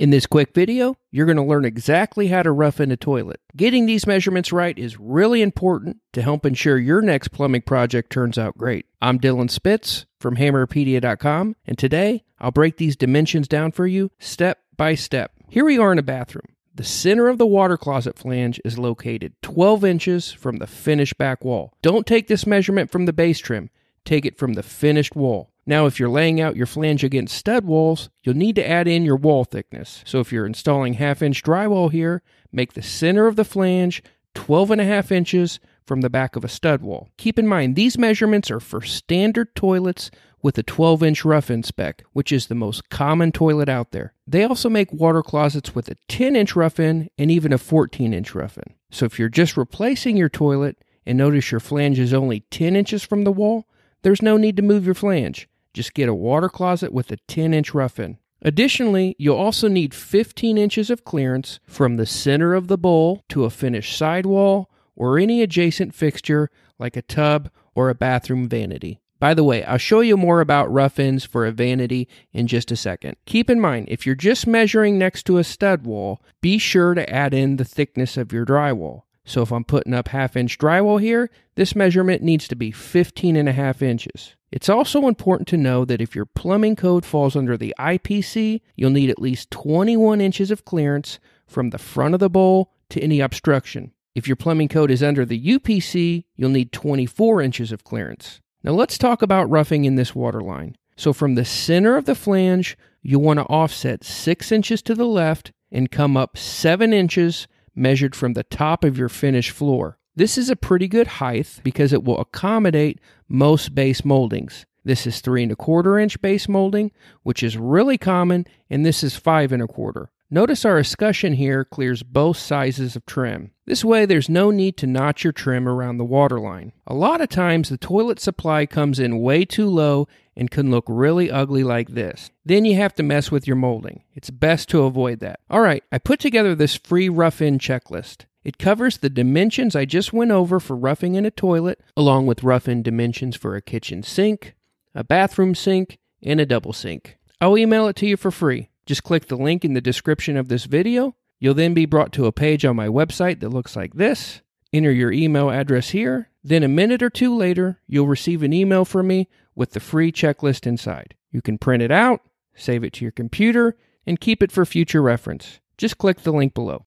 In this quick video, you're going to learn exactly how to rough-in a toilet. Getting these measurements right is really important to help ensure your next plumbing project turns out great. I'm Dylan Spitz from Hammerpedia.com, and today I'll break these dimensions down for you step by step. Here we are in a bathroom. The center of the water closet flange is located 12 inches from the finished back wall. Don't take this measurement from the base trim, take it from the finished wall. Now, if you're laying out your flange against stud walls, you'll need to add in your wall thickness. So if you're installing half inch drywall here, make the center of the flange 12 and a half inches from the back of a stud wall. Keep in mind, these measurements are for standard toilets with a 12 inch rough-in spec, which is the most common toilet out there. They also make water closets with a 10 inch rough-in and even a 14 inch rough-in. So if you're just replacing your toilet and notice your flange is only 10 inches from the wall, there's no need to move your flange. Just get a water closet with a 10 inch rough-in. Additionally, you'll also need 15 inches of clearance from the center of the bowl to a finished sidewall or any adjacent fixture like a tub or a bathroom vanity. By the way, I'll show you more about rough-ins for a vanity in just a second. Keep in mind, if you're just measuring next to a stud wall, be sure to add in the thickness of your drywall. So if I'm putting up half inch drywall here, this measurement needs to be 15 and a half inches. It's also important to know that if your plumbing code falls under the IPC, you'll need at least 21 inches of clearance from the front of the bowl to any obstruction. If your plumbing code is under the UPC, you'll need 24 inches of clearance. Now let's talk about roughing in this water line. So from the center of the flange, you'll want to offset 6 inches to the left and come up 7 inches measured from the top of your finished floor. This is a pretty good height because it will accommodate most base moldings. This is three and a quarter inch base molding, which is really common, and this is five and a quarter. Notice our escutcheon here clears both sizes of trim. This way there's no need to notch your trim around the water line. A lot of times the toilet supply comes in way too low and can look really ugly like this. Then you have to mess with your molding. It's best to avoid that. Alright, I put together this free rough-in checklist. It covers the dimensions I just went over for roughing in a toilet, along with rough-in dimensions for a kitchen sink, a bathroom sink, and a double sink. I'll email it to you for free. Just click the link in the description of this video. You'll then be brought to a page on my website that looks like this. Enter your email address here. Then a minute or two later, you'll receive an email from me with the free checklist inside. You can print it out, save it to your computer, and keep it for future reference. Just click the link below.